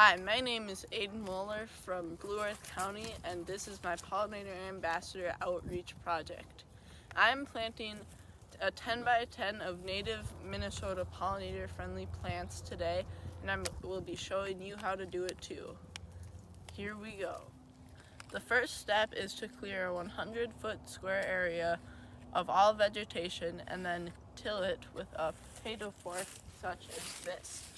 Hi, my name is Aidan Moeller from Blue Earth County and this is my Pollinator Ambassador Outreach Project. I'm planting a 10 by 10 of native Minnesota pollinator friendly plants today and I will be showing you how to do it too. Here we go. The first step is to clear a 100 foot square area of all vegetation and then till it with a potato fork such as this.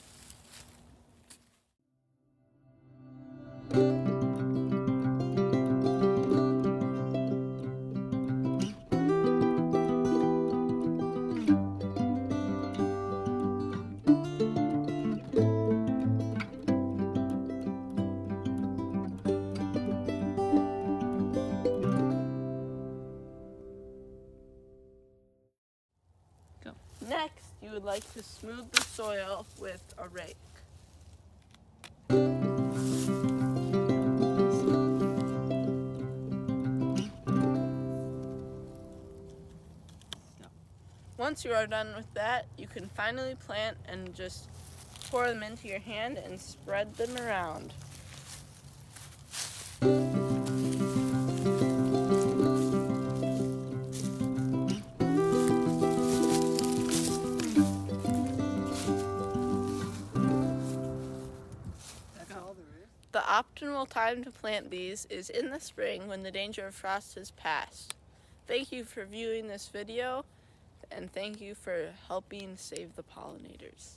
Next, you would like to smooth the soil with a rake. Once you are done with that, you can finally plant and just pour them into your hand and spread them around. The optimal time to plant these is in the spring when the danger of frost has passed. Thank you for viewing this video and thank you for helping save the pollinators.